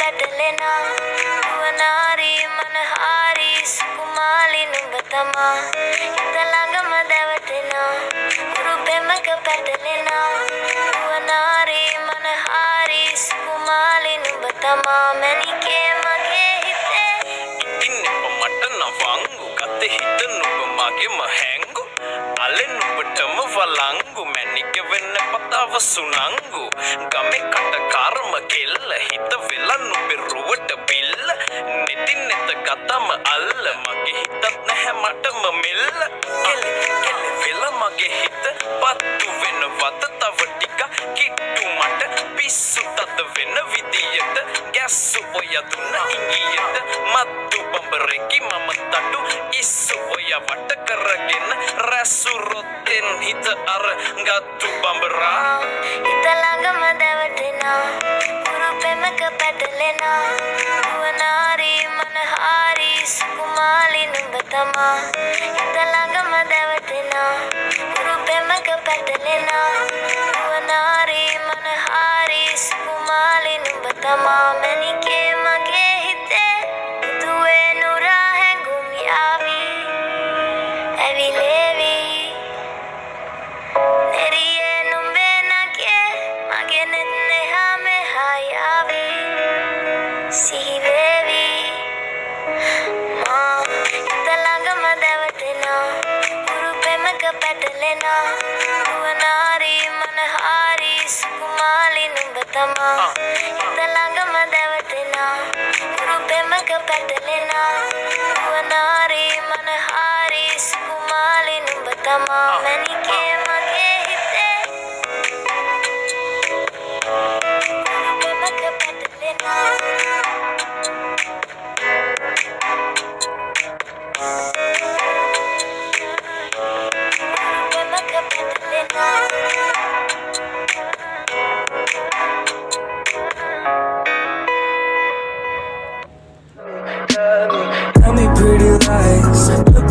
පැටලෙනා වනාරී මනහාරී සුකුමාලි නුඹතමා අලෙන් නුඹටම වලංගු මැනික වෙන්න පතාව සුනංගු. ගමේ කටකාරම මගේ හිතත් නැහැ මටම මෙල්ල. කෙලි කෙලි වෙලා මගේ හිත පත්තු වෙනවද තව ටික කිට්ටු මට. පිස්සු තද වෙන විදියට ගැස්සු ඔය දුන්න ඉංගියට මත්තු බඹරෙකි මම තටු ඉස්සු ඔය වට කරගෙන රැස්සු රොත්තෙන් හිත අර ගත්තු බඹරා. හිත ළඟම දැවටෙනා සුකුමාලි නුඹ තමා හිත ළඟම දැවටෙනා උරු පෙමක පැටලෙනා නුවනාරී මනහාරී සුකුමාලි නුඹ තමා මැනිකේ මගේ හිතේ දුවේ නුරා පෙමක පැටලෙනා නුවනාරී මනහාරී සුකුමාලි නුඹ තමා හිත ළඟම දැවටෙනා උරු පෙමක පැටලෙනා නුවනාරී මනහාරී සුකුමාලි නුඹ තමා